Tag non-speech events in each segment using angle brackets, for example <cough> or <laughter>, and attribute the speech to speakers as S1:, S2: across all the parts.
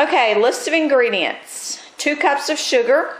S1: Okay, list of ingredients. Two cups of sugar,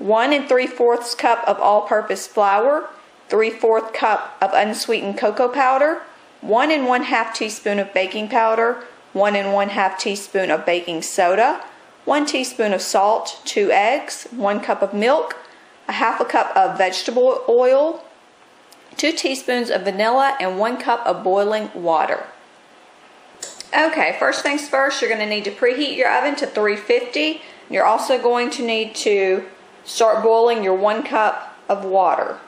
S1: one and three fourths cup of all-purpose flour, three fourth cup of unsweetened cocoa powder, one and one half teaspoon of baking powder, one and one half teaspoon of baking soda, one teaspoon of salt, two eggs, one cup of milk, a half a cup of vegetable oil, two teaspoons of vanilla, and one cup of boiling water. Okay, first things first, you're going to need to preheat your oven to 350. You're also going to need to start boiling your one cup of water.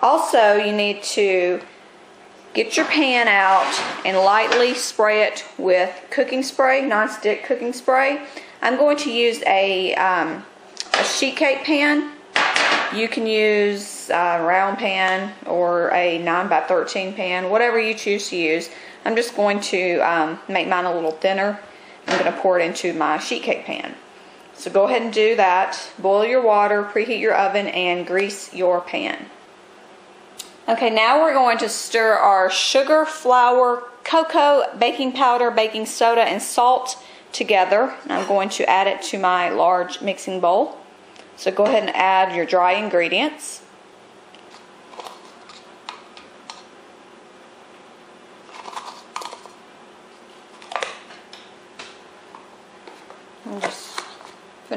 S1: Also, you need to get your pan out and lightly spray it with cooking spray, non-stick cooking spray. I'm going to use a, um, a sheet cake pan. You can use a round pan or a 9 by 13 pan, whatever you choose to use. I'm just going to um, make mine a little thinner. I'm going to pour it into my sheet cake pan. So go ahead and do that. Boil your water, preheat your oven, and grease your pan. Okay, now we're going to stir our sugar, flour, cocoa, baking powder, baking soda, and salt together. I'm going to add it to my large mixing bowl. So go ahead and add your dry ingredients. I'm just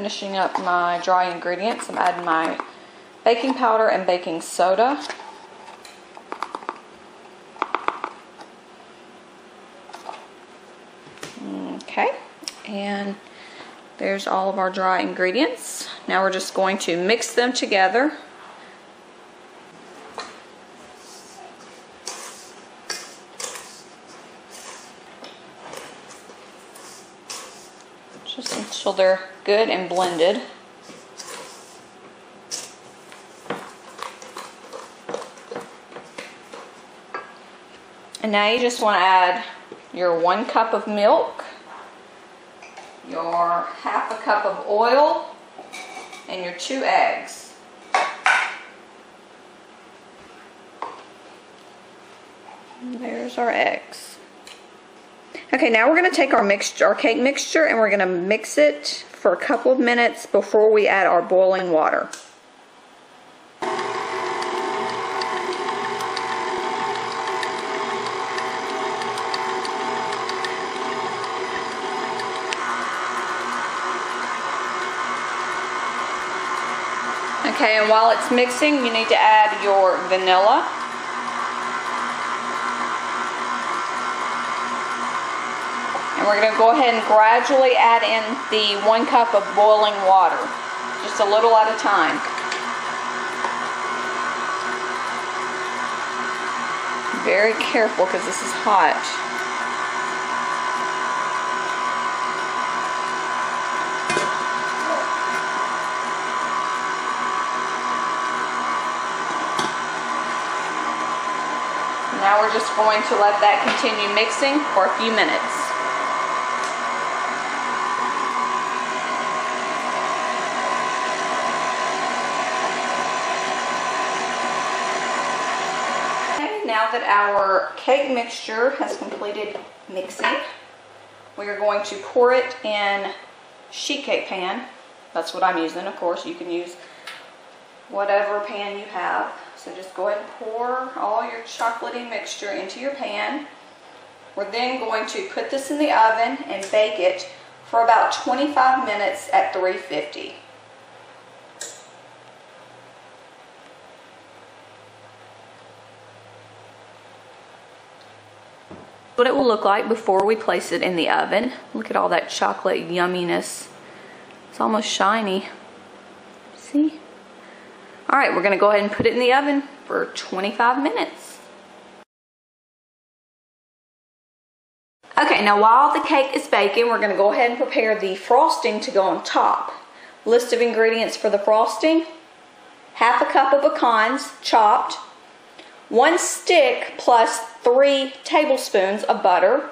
S1: finishing up my dry ingredients. I'm adding my baking powder and baking soda. Okay, and there's all of our dry ingredients. Now we're just going to mix them together. Just until they're good and blended. And now you just want to add your one cup of milk, your half a cup of oil, and your two eggs. There's our eggs. Okay, now we're going to take our mixture, our cake mixture, and we're going to mix it for a couple of minutes before we add our boiling water. Okay, and while it's mixing, you need to add your vanilla. And we're going to go ahead and gradually add in the one cup of boiling water, just a little at a time. Very careful because this is hot. Now we're just going to let that continue mixing for a few minutes. Okay, now that our cake mixture has completed mixing, we are going to pour it in sheet cake pan. That's what I'm using, of course. You can use whatever pan you have. So just go ahead and pour all your chocolatey mixture into your pan. We're then going to put this in the oven and bake it for about 25 minutes at 350. What it will look like before we place it in the oven. Look at all that chocolate yumminess. It's almost shiny. See? All right, we're gonna go ahead and put it in the oven for 25 minutes. Okay, now while the cake is baking, we're gonna go ahead and prepare the frosting to go on top. List of ingredients for the frosting. Half a cup of pecans, chopped. One stick plus three tablespoons of butter.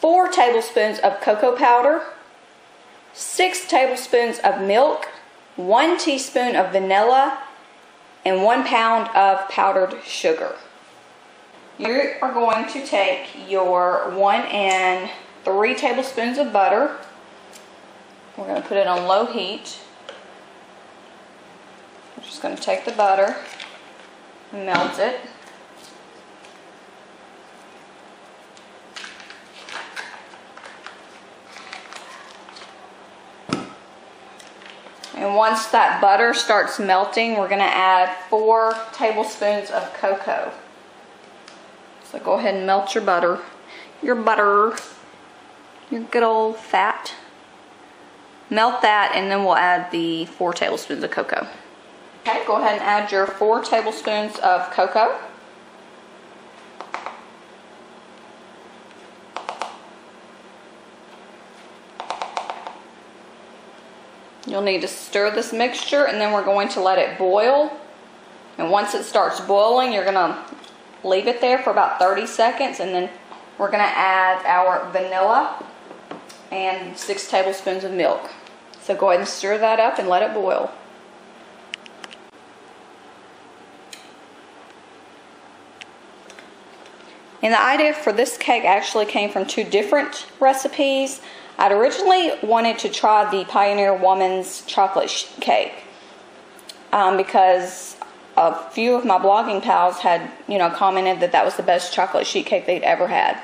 S1: Four tablespoons of cocoa powder. Six tablespoons of milk. One teaspoon of vanilla and one pound of powdered sugar. You are going to take your one and three tablespoons of butter, We're going to put it on low heat. We're just going to take the butter and melt it. And once that butter starts melting, we're to add four tablespoons of cocoa. So go ahead and melt your butter. Your butter. Your good old fat. Melt that and then we'll add the four tablespoons of cocoa. Okay, go ahead and add your four tablespoons of cocoa. You'll need to stir this mixture and then we're going to let it boil. And once it starts boiling, you're gonna leave it there for about 30 seconds and then we're gonna add our vanilla and six tablespoons of milk. So go ahead and stir that up and let it boil. And the idea for this cake actually came from two different recipes. I'd originally wanted to try the Pioneer Woman's chocolate cake um, because a few of my blogging pals had, you know, commented that that was the best chocolate sheet cake they'd ever had.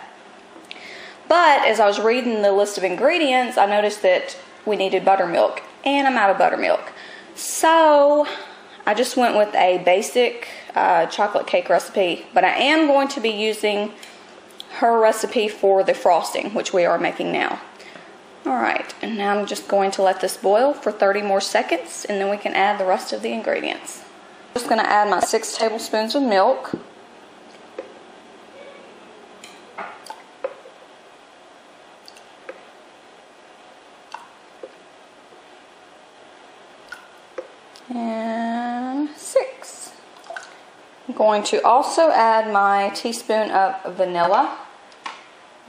S1: But as I was reading the list of ingredients, I noticed that we needed buttermilk, and I'm out of buttermilk. So I just went with a basic uh, chocolate cake recipe, but I am going to be using her recipe for the frosting, which we are making now. All right, and now I'm just going to let this boil for 30 more seconds, and then we can add the rest of the ingredients. I'm just going to add my six tablespoons of milk. And six. I'm going to also add my teaspoon of vanilla,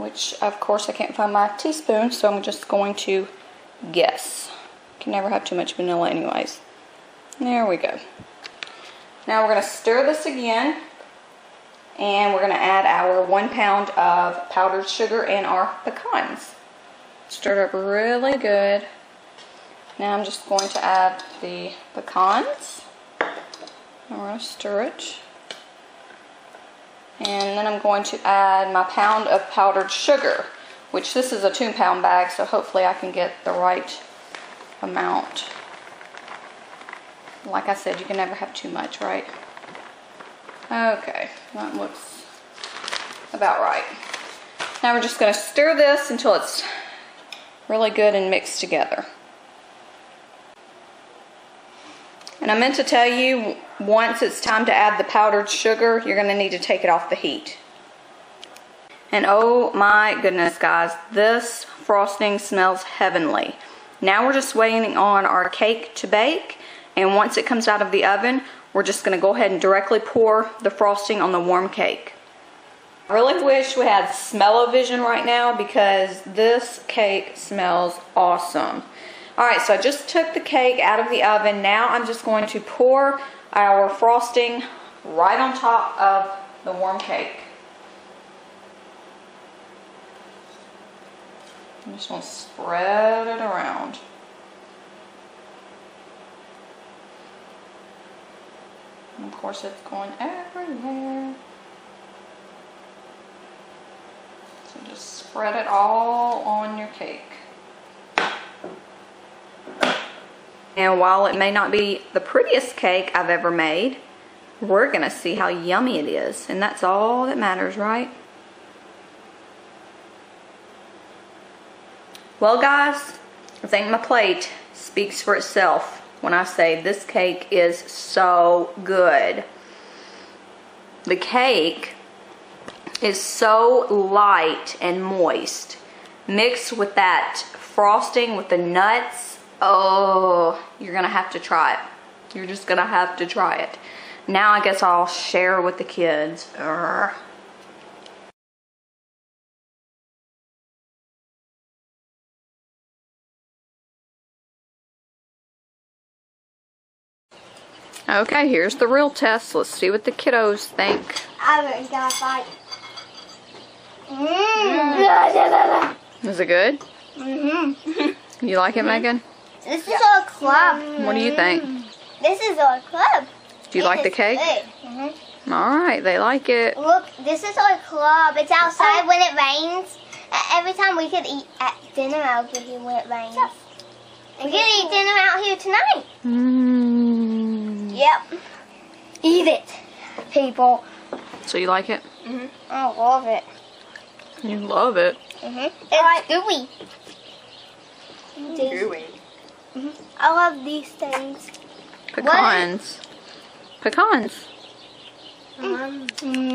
S1: which of course I can't find my teaspoon, so I'm just going to guess. Can never have too much vanilla anyways. There we go. Now we're going to stir this again and we're going to add our one pound of powdered sugar and our pecans. Stir it up really good. Now I'm just going to add the pecans. I'm going to stir it. And then I'm going to add my pound of powdered sugar, which this is a two pound bag, so hopefully I can get the right amount. Like I said, you can never have too much, right? Okay, that looks about right. Now we're just going to stir this until it's really good and mixed together. And I meant to tell you, once it's time to add the powdered sugar, you're going to need to take it off the heat. And oh my goodness, guys, this frosting smells heavenly. Now we're just waiting on our cake to bake. And once it comes out of the oven, we're just going to go ahead and directly pour the frosting on the warm cake. I really wish we had smell-o-vision right now because this cake smells awesome. All right, so I just took the cake out of the oven. Now I'm just going to pour our frosting right on top of the warm cake. I'm just going to spread it around. And of course it's going everywhere. So just spread it all on your cake. And while it may not be the prettiest cake I've ever made, we're going to see how yummy it is. And that's all that matters, right? Well, guys, I think my plate speaks for itself when I say this cake is so good. The cake is so light and moist mixed with that frosting with the nuts Oh, you're gonna have to try it. You're just gonna have to try it. Now I guess I'll share with the kids. Urgh. Okay, here's the real test. Let's see what the kiddos think.
S2: I'm gonna fight. Mmm.
S1: Is it good?
S2: Mm-hmm. <laughs>
S1: You like it, Megan?
S2: This is our club.
S1: What do you think?
S2: This is our club.
S1: Do you like the cake?
S2: hmm
S1: All right, they like it.
S2: Look, this is our club. It's outside when it rains. Every time we could eat at dinner out here when it rains. We could eat dinner out here tonight.
S1: Mm.
S2: Yep. Eat it, people.
S1: So you like it? Mhm.
S2: I love it.
S1: You love it.
S2: Mm-hmm. It's gooey.
S3: Gooey.
S2: I love these things.
S1: Pecans. Pecans.
S2: Mm.